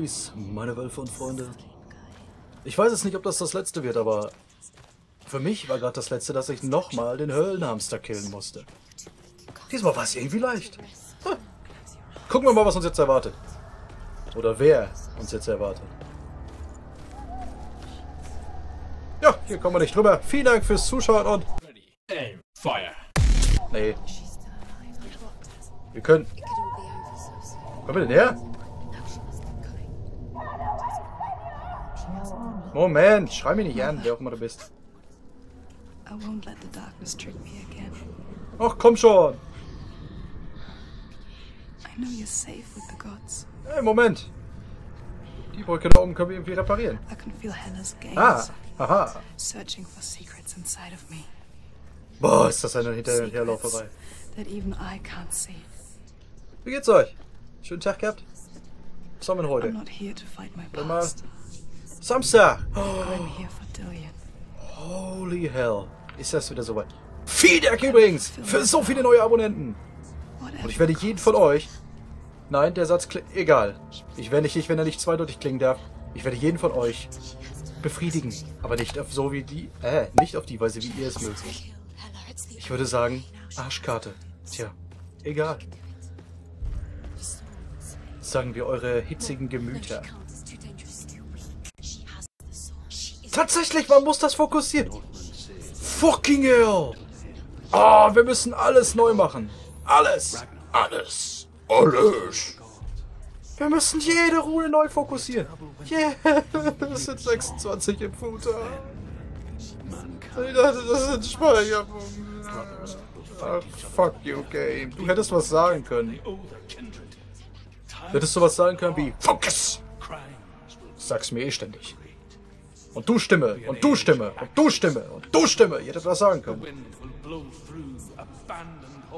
Lollis, meine Wölfe und Freunde. Ich weiß es nicht, ob das das letzte wird, aber für mich war gerade das letzte, dass ich nochmal den Höllenhamster killen musste. Diesmal war es irgendwie leicht. Hm. Gucken wir mal, was uns jetzt erwartet. Oder wer uns jetzt erwartet. Ja, hier kommen wir nicht drüber. Vielen Dank fürs Zuschauen und... Aim. Fire. Nee. Wir können... Kommen wir denn her? Moment, schrei mich nicht an, wer auch immer du bist. Ach, komm schon. Hey, Moment. Die Brücke da oben können wir irgendwie reparieren. Ah, haha. Boah, ist das eine Hinter- und Herlauferei. that even I can't see. Wie geht's euch? Schönen Tag gehabt? Was haben wir denn heute? Warte mal. Samstag! I'm here for Dillion. Holy hell. Ist das wieder soweit? Vielen Dank übrigens für so viele neue Abonnenten. Und ich werde jeden von euch... Nein, der Satz klingt... Egal. Ich werde nicht, wenn er nicht zweideutig klingen darf. Ich werde jeden von euch befriedigen. Aber nicht auf so wie die... Äh, nicht auf die Weise, wie ihr es mögt. Ich würde sagen, Arschkarte. Tja, egal. Sagen wir eure hitzigen Gemüter. Tatsächlich, man muss das fokussieren. Fucking hell. Ah, wir müssen alles neu machen. Alles. Alles. Alles. Wir müssen jede Rune neu fokussieren. Yeah, das sind 26 im Futter. Ich dachte, das sind Speicherpunkte. Ach, fuck you, Game. Du hättest was sagen können. Hättest du was sagen können wie Focus? Sag's mir eh ständig. Und du Stimme, und du Stimme, und du Stimme, und du Stimme. Ihr hättet was sagen können.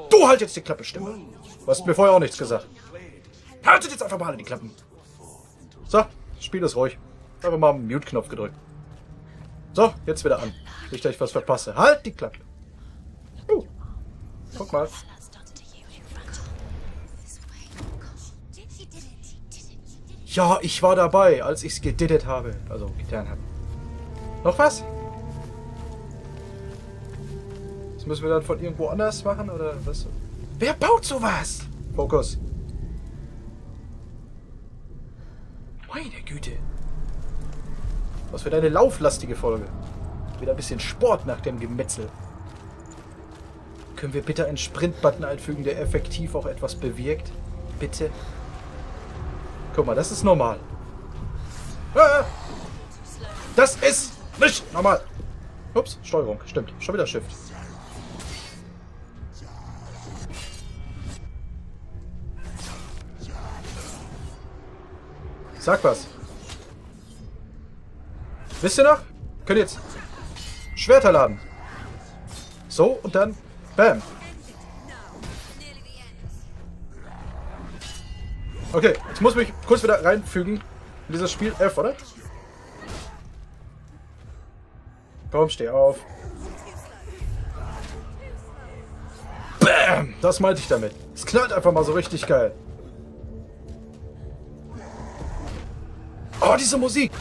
Du halt jetzt die Klappe, Stimme. Du hast mir vorher auch nichts gesagt. Haltet jetzt einfach mal alle die Klappen. So, Spiel ist ruhig. Einfach mal den Mute-Knopf gedrückt. So, jetzt wieder an. Nicht, dass ich was verpasse. Halt die Klappe. Uh, guck mal. Ja, ich war dabei, als ich's gedittet habe. Also, getan habe. Noch was? Das müssen wir dann von irgendwo anders machen, oder was? Wer baut sowas? Fokus. Meine Güte. Was für eine lauflastige Folge. Wieder ein bisschen Sport nach dem Gemetzel. Können wir bitte einen Sprint-Button einfügen, der effektiv auch etwas bewirkt? Bitte? Guck mal, das ist normal. Ah! Das ist nicht normal. Ups, Steuerung. Stimmt. Schon wieder Shift. Sag was. Wisst ihr noch? Könnt ihr jetzt Schwerter laden. So, und dann Bam. Okay, jetzt muss ich mich kurz wieder reinfügen in dieses Spiel. F, oder? Komm, steh auf. Bam! Das meinte ich damit. Es knallt einfach mal so richtig geil. Oh, diese Musik!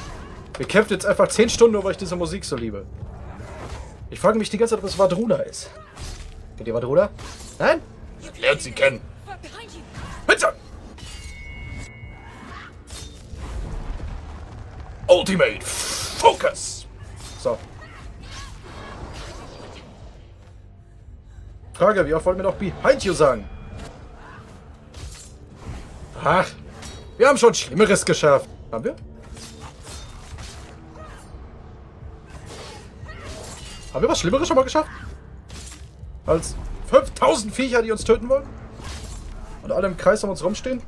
Wir kämpfen jetzt einfach 10 Stunden, nur weil ich diese Musik so liebe. Ich frage mich die ganze Zeit, ob es Vadruna ist. Kennt ihr Vadruna? Nein? Lernt sie kennen. Bitte! Ultimate Focus! So. Frage, wie oft wollen wir noch Behind You sagen? Ach, wir haben schon Schlimmeres geschafft. Haben wir? Haben wir was Schlimmeres schon mal geschafft? Als 5000 Viecher, die uns töten wollen? Und alle im Kreis um uns rumstehen?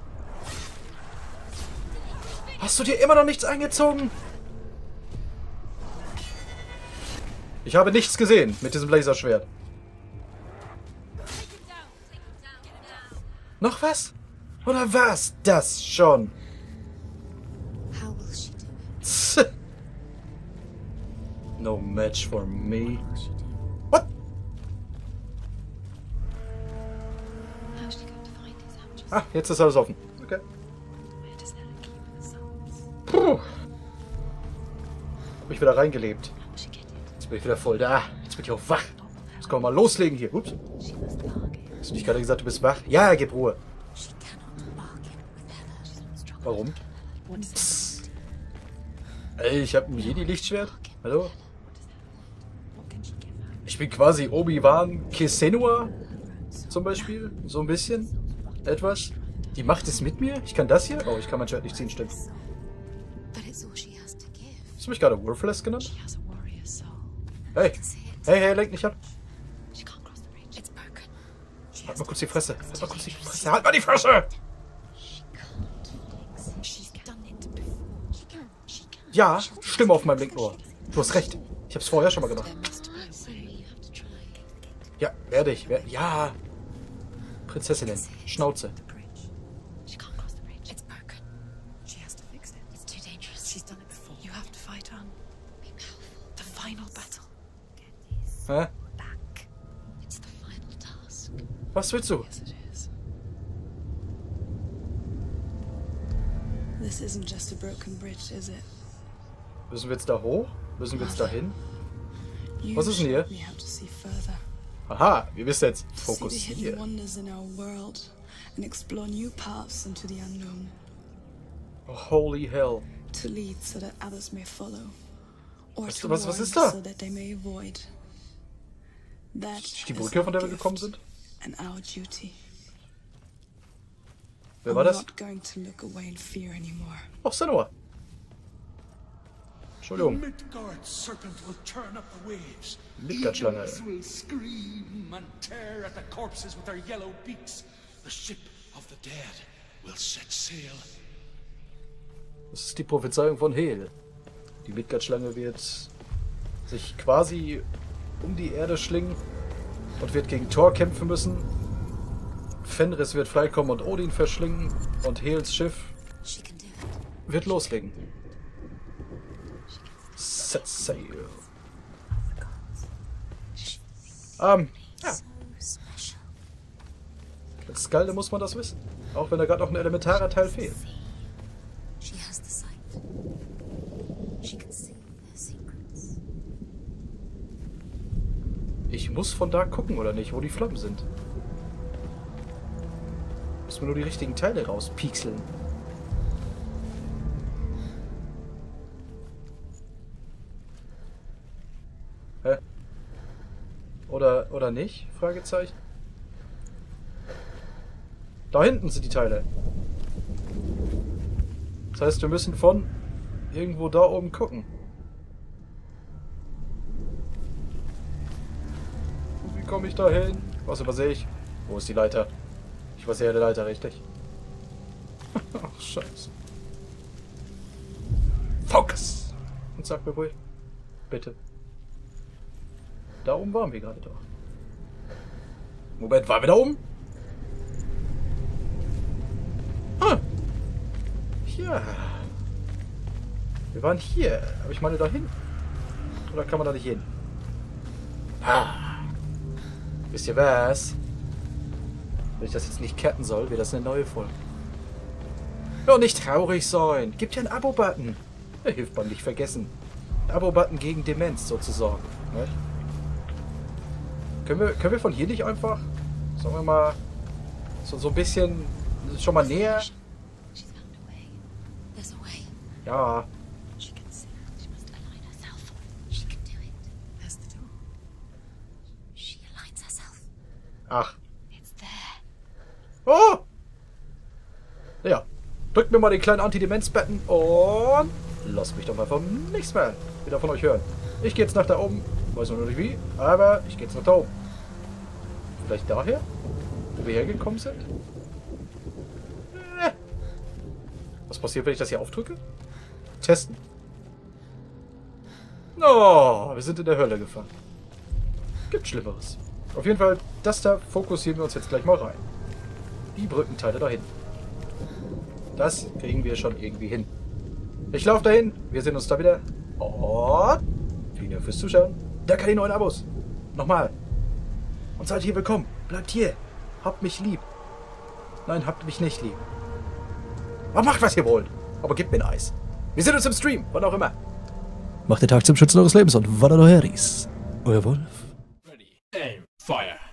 Hast du dir immer noch nichts eingezogen? Ich habe nichts gesehen mit diesem Laserschwert. Noch was? Oder war's das schon? No match for me. What? Ah, jetzt ist alles offen. Okay. souls? Hab mich wieder reingelebt. Jetzt bin ich wieder voll da. Jetzt bin ich auch wach. Jetzt können wir mal loslegen hier. Ups. Hast du nicht gerade gesagt, du bist wach? Ja, gib Ruhe. Warum? Psst. Ey, ich habe ein Jedi-Lichtschwert. Hallo? Ich bin quasi Obi-Wan Kesenua zum Beispiel. So ein bisschen. Etwas. Die Macht ist mit mir. Ich kann das hier. Oh, ich kann mein Schwert nicht ziehen, stimmt. Hast du mich gerade Worthless genannt? Hey. Hey, hey, lenk nicht ab. Halt mal kurz die Fresse. Halt mal kurz die Fresse. Halt mal die Fresse! Ja, Stimme auf meinem linken Ohr. Du hast recht. Ich hab's vorher schon mal gemacht. Ja, werde ich. Wer ja. Prinzessinnen. Schnauze. Hä? Was willst du? Yes, it is. This isn't just a broken bridge, is it? Müssen wir jetzt da hoch? Müssen wir jetzt da hin? Was ist denn hier? Aha, wir wissen jetzt. The unknown. Holy hell. To lead so that others may follow. Or Was- to was- was ist da? so that they may avoid. That Die Brücke, von der wir gekommen sind? And our duty. Wer war das? not going to look away in fear anymore. Ach, Senua. Entschuldigung. Midgard's serpent will turn up the waves. Midgard-Schlange. Eagles will scream and tear at the corpses with their yellow beaks. The ship of the dead will set sail. Das ist die Prophezeiung von Hel. Die Midgard-Schlange wird sich quasi um die Erde schlingen und wird gegen Thor kämpfen müssen. Fenris wird freikommen und Odin verschlingen und Hels Schiff wird loslegen. Set sail. Ähm, ja, als Skalde muss man das wissen. Auch wenn da gerade noch ein elementarer Teil fehlt. Ich muss von da gucken, oder nicht, wo die Flammen sind. Muss mir nur die richtigen Teile rauspiekseln. Hä? Oder, oder nicht? Fragezeichen. Da hinten sind die Teile. Das heißt, wir müssen von irgendwo da oben gucken. Komme ich da hin? Was übersehe ich? Wo ist die Leiter? Ich übersehe die Leiter, richtig? Ach, scheiße. Focus! Und sag mir wohl. Bitte. Da oben waren wir gerade doch. Moment, waren wir da oben? Ah. Ja. Wir waren hier. Aber ich meine da hin. Oder kann man da nicht hin? Ah. Wisst ihr was? Wenn ich das jetzt nicht ketten soll, wird das eine neue Folge. Ja, nicht traurig sein. Gibt ja einen Abo-Button. Der hilft beim nicht vergessen. Abo-Button gegen Demenz sozusagen. Nicht? Können wir, können wir von hier nicht einfach, sagen wir mal, so, so ein bisschen schon mal näher? Ja, ach. There. Oh! Ja. Drückt mir mal den kleinen Antidemenz-Button und lasst mich doch mal vom nächsten Mal wieder von euch hören. Ich gehe jetzt nach da oben. Weiß noch nicht wie, aber ich gehe jetzt nach da oben. Vielleicht daher? Wo wir hergekommen sind? Äh. Was passiert, wenn ich das hier aufdrücke? Testen. Oh, wir sind in der Hölle gefangen. Gibt Schlimmeres. Auf jeden Fall, das da fokussieren wir uns jetzt gleich mal rein. Die Brückenteile dahin. Das kriegen wir schon irgendwie hin. Ich laufe dahin. Wir sehen uns da wieder. Und vielen Dank fürs Zuschauen. Danke an die neuen Abos. Nochmal. Und seid hier willkommen. Bleibt hier. Habt mich lieb. Nein, habt mich nicht lieb. Aber macht, was ihr wollt. Aber gebt mir ein Eis. Wir sehen uns im Stream. Wann auch immer. Macht den Tag zum Schützen eures Lebens und Vadadoheris. Euer Wolf. Ready, aim, fire.